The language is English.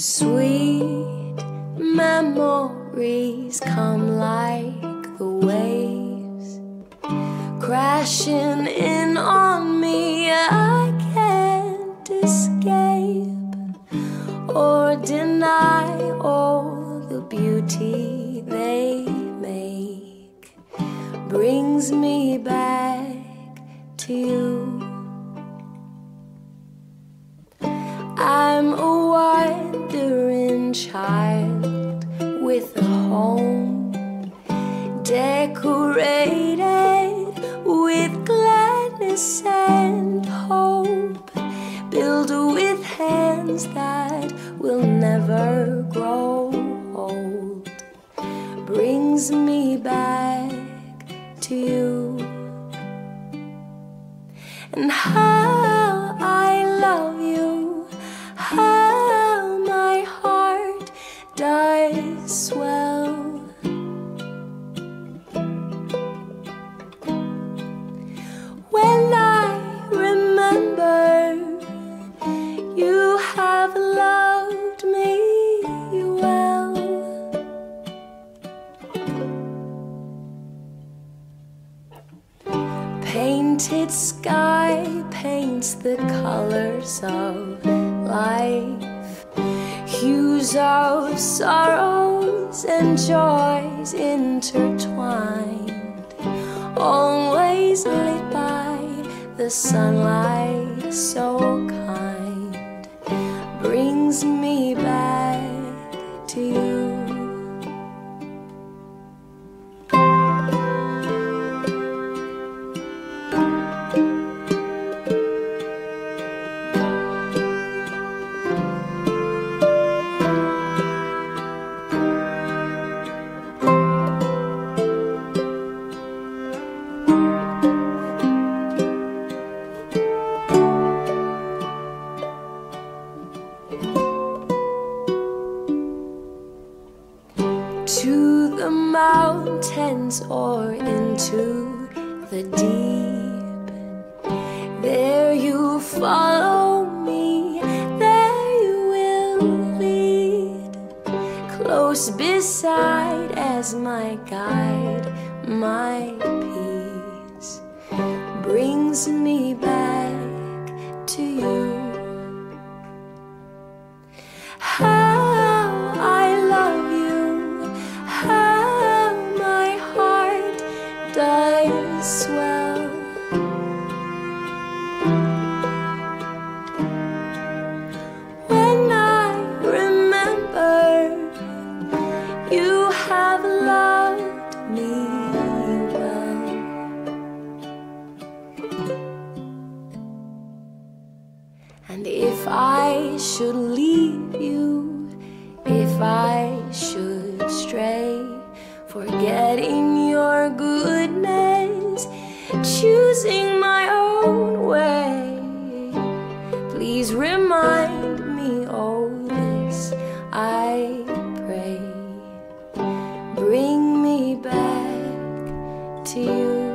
Sweet memories come like the waves crashing in on me. I can't escape or deny all the beauty they make. Brings me back to you. I'm child with a home decorated with gladness and hope, built with hands that will never grow old, brings me back to you. And how Painted sky paints the colors of life, hues of sorrows and joys intertwined, always lit by the sunlight so to the mountains or into the deep. There you follow me, there you will lead. Close beside as my guide, my peace brings me back you if I should stray, forgetting your goodness, choosing my own way. Please remind me all this, I pray. Bring me back to you.